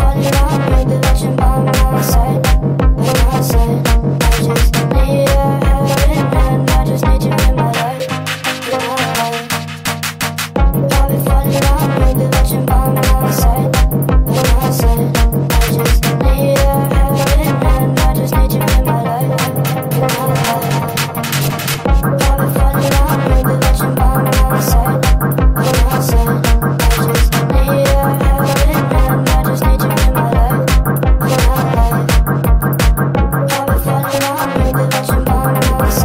body What's